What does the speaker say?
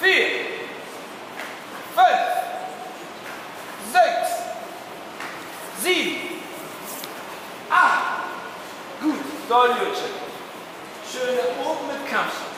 vier, fünf, sechs, sieben, acht. Gut, Dolly Schön nach oben mit Kampfschutz.